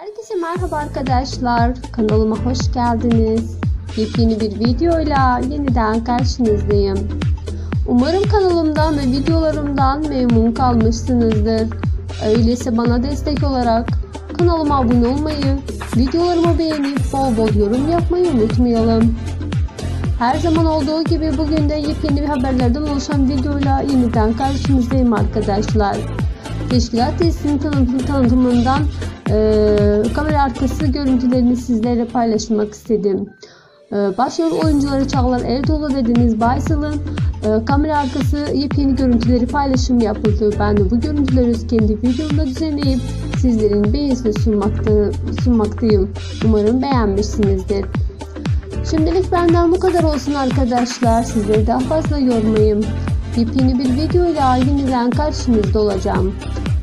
Herkese merhaba arkadaşlar. Kanalıma hoş geldiniz. Yepyeni bir videoyla yeniden karşınızdayım. Umarım kanalımdan ve videolarımdan memnun kalmışsınızdır. Öyleyse bana destek olarak kanalıma abone olmayı, videolarımı beğenip bol bol yorum yapmayı unutmayalım. Her zaman olduğu gibi bugün de yepyeni bir haberlerden oluşan videoyla yeniden karşınızdayım arkadaşlar. Teşkilat testinin tanıtım, tanıtımından e, kamera arkası görüntülerini sizlerle paylaşmak istedim. E, başrol oyuncuları Çağlar Erdoğan ve Deniz Baysal'ın e, kamera arkası yepyeni görüntüleri paylaşım yapıldı. Ben de bu görüntüleri kendi videomda düzenleyip sizlerin beğenisine sunmakta, sunmaktayım. Umarım beğenmişsinizdir. Şimdilik benden bu kadar olsun arkadaşlar. Sizleri daha fazla yormayayım. Yepyeni bir videoyla yeniden karşınızda olacağım.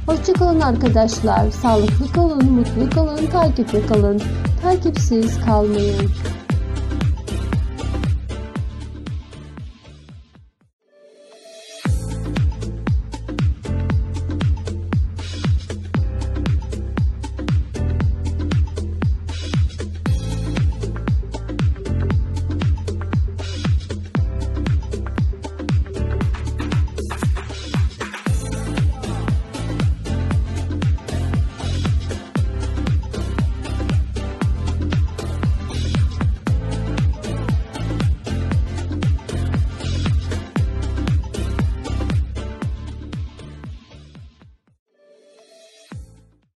Hoşçakalın arkadaşlar. Sağlıklı kalın, mutlu kalın, takipte kalın. Takipsiz kalmayın.